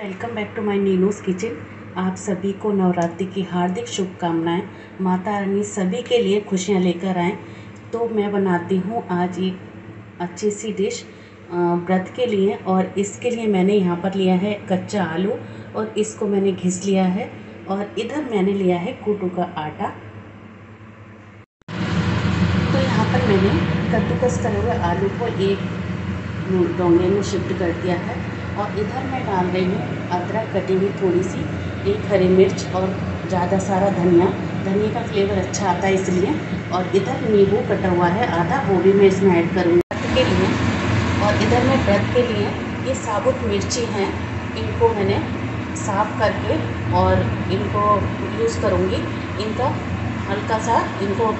Welcome back to my Neenu's kitchen आप सभी को नवरात्रि की हार्दिक शुभकामनाएँ। माता रानी सभी के लिए खुशियाँ लेकर आएँ। तो मैं बनाती हूँ आज एक अच्छी सी डिश व्रत के लिए और इसके लिए मैंने यहाँ पर लिया है कच्चा आलू और इसको मैंने घिस लिया है और इधर मैंने लिया है कूटू का आटा। तो यहाँ पर मैंने कद्दूकस करे हुए आलू को एक डोंगे में शिफ्ट कर दिया है। और इधर मैं डाल रही हूँ अदरक कटी हुई थोड़ी सी एक हरी मिर्च और ज़्यादा सारा धनिया। धनिया का फ्लेवर अच्छा आता है इसलिए। और इधर नींबू कटा हुआ है आधा वो भी मैं इसमें ऐड करूँगी। व्रत के लिए। और इधर मैं व्रत के लिए ये साबुत मिर्ची हैं इनको मैंने साफ़ करके और इनको यूज़ करूँगी। इनका हल्का सा इनको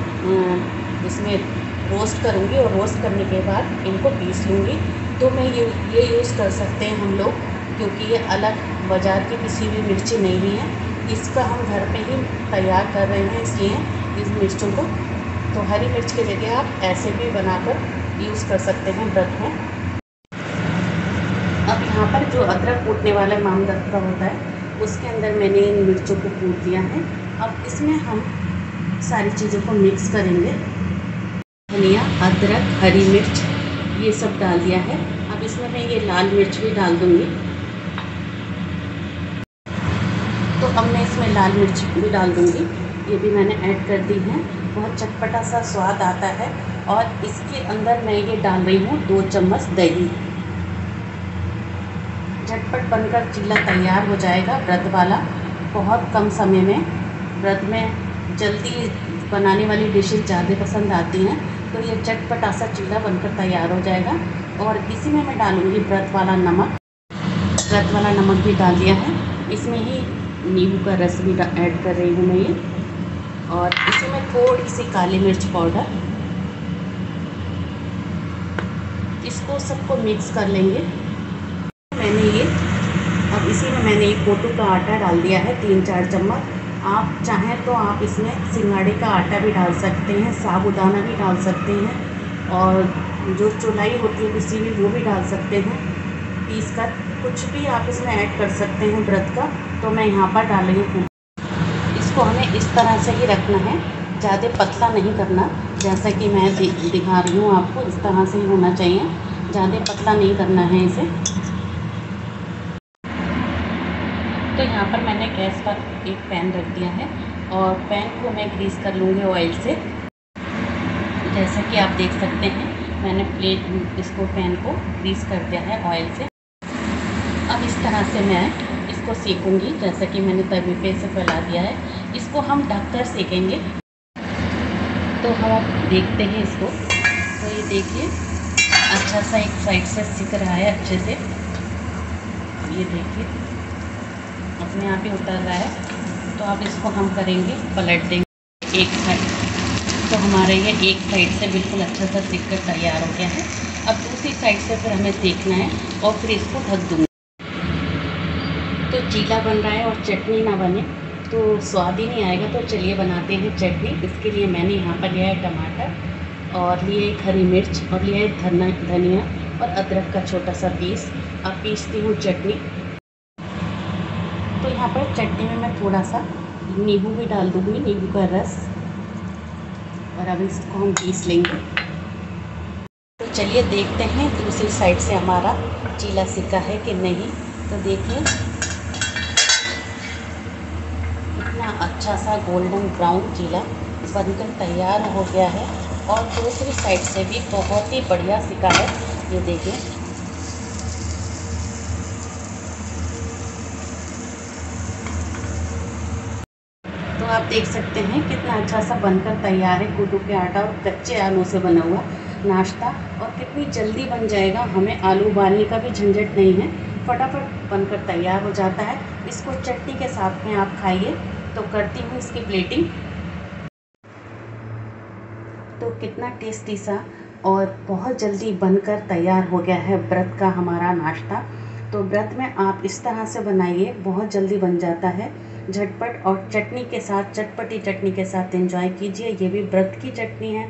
इसमें रोस्ट करूँगी और रोस्ट करने के बाद इनको पीस लूँगी। तो मैं ये ये यूज़ कर सकते हैं हम लोग, क्योंकि ये अलग बाज़ार की किसी भी मिर्ची नहीं है। इसका हम घर पे ही तैयार कर रहे हैं, इसलिए इस मिर्चों को। तो हरी मिर्च की जगह आप ऐसे भी बनाकर यूज़ कर सकते हैं व्रत में। अब यहाँ पर जो अदरक कूटने वाला माम का होता है, उसके अंदर मैंने इन मिर्चों को कूट दिया है। अब इसमें हम सारी चीज़ों को मिक्स करेंगे। धनिया, अदरक, हरी मिर्च ये सब डाल दिया है। अब इसमें मैं ये लाल मिर्च भी डाल दूँगी। तो अब मैं इसमें लाल मिर्च भी डाल दूँगी। ये भी मैंने ऐड कर दी है। बहुत चटपटा सा स्वाद आता है। और इसके अंदर मैं ये डाल रही हूँ दो चम्मच दही। झटपट बनकर चीला तैयार हो जाएगा व्रत वाला। बहुत कम समय में व्रत में जल्दी बनाने वाली डिशेज ज़्यादा पसंद आती हैं। तो ये चटपटा सा चीला बनकर तैयार हो जाएगा। और इसी में मैं डालूँगी व्रत वाला नमक। व्रत वाला नमक भी डाल दिया है। इसमें ही नींबू का रस भी ऐड कर रही हूँ मैं ये। और इसी में थोड़ी सी काली मिर्च पाउडर। इसको सबको मिक्स कर लेंगे। मैंने ये अब इसी में मैंने एक कोटू का आटा डाल दिया है, तीन चार चम्मच। आप चाहें तो आप इसमें सिंगाड़े का आटा भी डाल सकते हैं, साबुदाना भी डाल सकते हैं और जो चुलाई होती है किसी भी, वो भी डाल सकते हैं। पीस कर कुछ भी आप इसमें ऐड कर सकते हैं व्रत का तो मैं यहाँ पर डाल रही हूँ। इसको हमें इस तरह से ही रखना है, ज़्यादा पतला नहीं करना, जैसा कि मैं दिखा रही हूँ आपको, इस तरह से ही होना चाहिए। ज़्यादा पतला नहीं करना है इसे। तो यहाँ पर मैंने गैस पर एक पैन रख दिया है और पैन को मैं ग्रीस कर लूँगी ऑयल से। जैसा कि आप देख सकते हैं, मैंने प्लेट इसको पैन को ग्रीस कर दिया है ऑयल से। अब इस तरह से मैं इसको सेकूँगी, जैसा कि मैंने तवे पे से फैला दिया है। इसको हम ढककर सेकेंगे। तो हम देखते हैं इसको। तो ये देखिए अच्छा सा एक साइड से सिक रहा है अच्छे से। ये देखिए। अपने आप ही उतर रहा है। तो अब इसको हम करेंगे पलट देंगे एक साइड तो हमारा ये एक साइड से बिल्कुल अच्छा सा सीख कर तैयार हो गया है। अब दूसरी साइड से फिर हमें सीखना है और फिर इसको ढक दूँगी। तो चीला बन रहा है और चटनी ना बने। तो स्वाद ही नहीं आएगा तो चलिए बनाते हैं चटनी। इसके लिए मैंने यहाँ पर लिया है टमाटर और लिए एक हरी मिर्च और लिया है धनिया और अदरक का छोटा सा पीस। अब पीसती हूँ चटनी। यहाँ पर चटनी में मैं थोड़ा सा नींबू भी डाल दूँगी, नींबू का रस। और अब इसको हम पीस लेंगे। तो चलिए देखते हैं दूसरी साइड से हमारा चीला सिक्का है कि नहीं। तो देखिए। इतना अच्छा सा गोल्डन ब्राउन चीला बनकर तैयार हो गया है। और दूसरी साइड से भी बहुत ही बढ़िया सिक्का है। ये देखिए। तो आप देख सकते हैं कितना अच्छा सा बनकर तैयार है कूटू के आटा और कच्चे आलू से बना हुआ नाश्ता। और कितनी जल्दी बन जाएगा, हमें आलू उबालने का भी झंझट नहीं है। फटाफट बनकर तैयार हो जाता है। इसको चटनी के साथ में आप खाइए। तो करती हूँ इसकी प्लेटिंग। तो कितना टेस्टी सा और बहुत जल्दी बनकर तैयार हो गया है व्रत का हमारा नाश्ता। तो व्रत में आप इस तरह से बनाइए, बहुत जल्दी बन जाता है। झटपट और चटनी के साथ, चटपटी चटनी के साथ एंजॉय कीजिए। ये भी व्रत की चटनी है।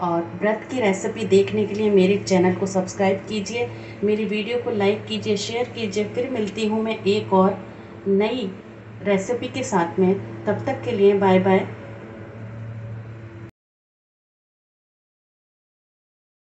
और व्रत की रेसिपी देखने के लिए मेरे चैनल को सब्सक्राइब कीजिए। मेरी वीडियो को लाइक कीजिए शेयर कीजिए। फिर मिलती हूँ मैं एक और नई रेसिपी के साथ में। तब तक के लिए बाय बाय